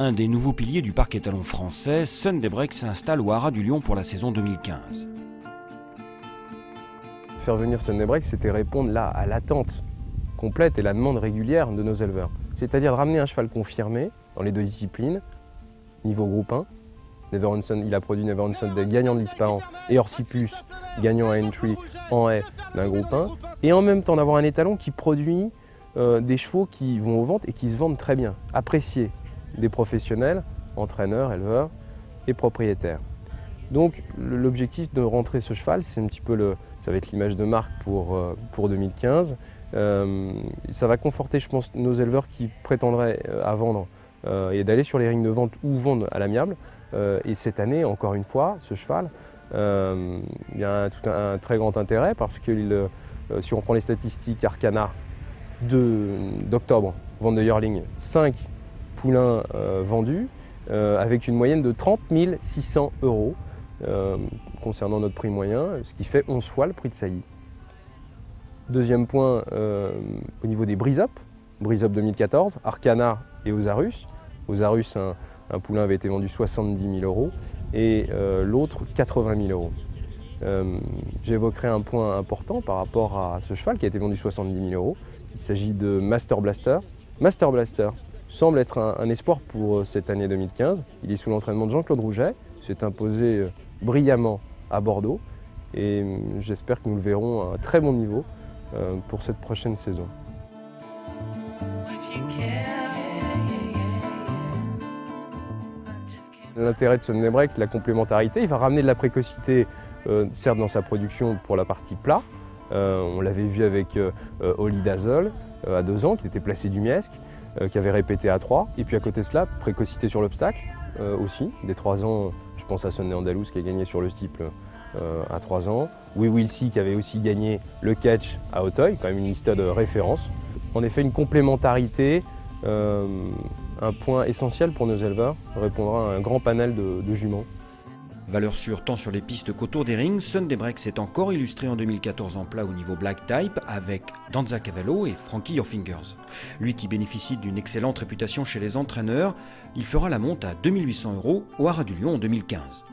Un des nouveaux piliers du parc étalon français, Sunday Break s'installe au Haras du Lion pour la saison 2015. Faire venir Sunday Break, c'était répondre là à l'attente complète et la demande régulière de nos éleveurs. C'est-à-dire ramener un cheval confirmé dans les deux disciplines, niveau groupe 1. il a produit Never Sunday, gagnant de l'Isparan, et Orsi Plus, gagnant à Entry en haie d'un groupe 1. Et en même temps d'avoir un étalon qui produit euh, des chevaux qui vont aux ventes et qui se vendent très bien, appréciés des professionnels, entraîneurs, éleveurs et propriétaires. Donc l'objectif de rentrer ce cheval, c'est un petit peu le, ça va être l'image de marque pour, euh, pour 2015. Euh, ça va conforter, je pense, nos éleveurs qui prétendraient à vendre et d'aller sur les rings de vente ou vendre à l'amiable. et cette année, encore une fois, ce cheval, il y a tout un, très grand intérêt parce que si on prend les statistiques Arcana d'octobre, vente de Yearling, 5 poulains euh, vendus, euh, avec une moyenne de 30 600 euros euh, concernant notre prix moyen, ce qui fait 11 fois le prix de saillie. Deuxième point, au niveau des brise-up, brise-up 2014, Arcana et Osarus. Osarus, un, un, poulain avait été vendu 70 000 euros et l'autre 80 000 euros. J'évoquerai un point important par rapport à ce cheval qui a été vendu 70 000 euros. Il s'agit de Master Blaster. Master Blaster semble être un, espoir pour euh, cette année 2015. Il est sous l'entraînement de Jean-Claude Rouget, s'est imposé euh, brillamment à Bordeaux et hum, j'espère que nous le verrons à un très bon niveau euh, pour cette prochaine saison. L'intérêt de ce Break, la complémentarité, il va ramener de la précocité, certes dans sa production pour la partie plat, euh, on l'avait vu avec euh, euh, Oli Dazol à deux ans, qui était placé du Miesque, qui avait répété à trois. Et puis à côté de cela, précocité sur l'obstacle aussi. Des trois ans, je pense à Sonné Andalous qui a gagné sur le steeple à trois ans. Oui Wilsey qui avait aussi gagné le catch à Auteuil, quand même une liste de référence. En effet, une complémentarité, un point essentiel pour nos éleveurs, répondra à un grand panel de juments. Valeur sûre tant sur les pistes qu'autour des rings, Sunday Break s'est encore illustré en 2014 en plat au niveau Black Type avec Danza Cavallo et Frankie Your Fingers. Lui qui bénéficie d'une excellente réputation chez les entraîneurs, il fera la monte à 2800 euros au Haras du Lion en 2015.